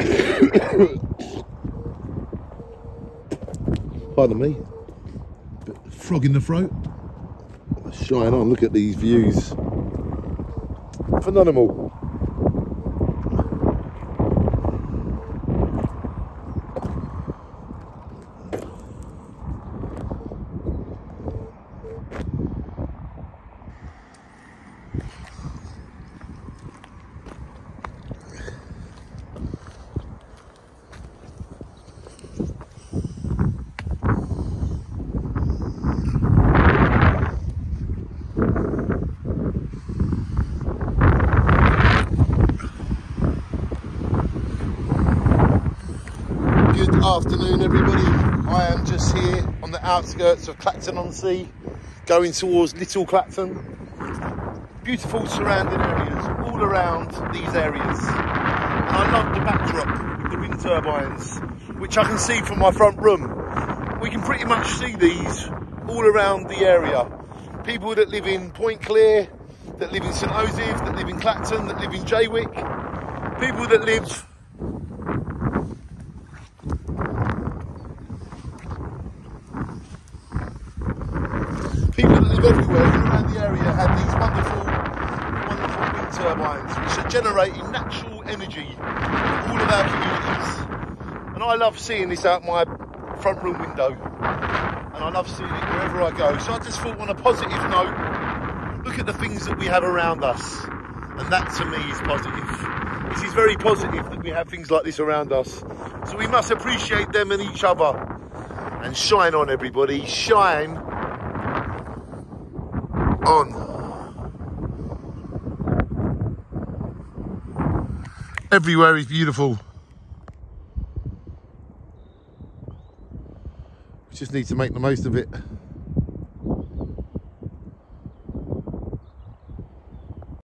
Pardon me. Frog in the throat. Shine on, look at these views. Phenomenal. Afternoon, everybody. I am just here on the outskirts of Clacton on Sea, going towards Little Clacton. Beautiful surrounding areas all around these areas. And I love the backdrop with the wind turbines, which I can see from my front room. We can pretty much see these all around the area. People that live in Point Clear, that live in St Osyth, that live in Clacton, that live in Jaywick, people that live everywhere all around the area had these wonderful, wonderful wind turbines which are generating natural energy for all of our communities. And I love seeing this out my front room window. And I love seeing it wherever I go. So I just thought on a positive note, look at the things that we have around us. And that to me is positive. This is very positive that we have things like this around us. So we must appreciate them and each other. And shine on everybody, shine on. Everywhere is beautiful. We just need to make the most of it.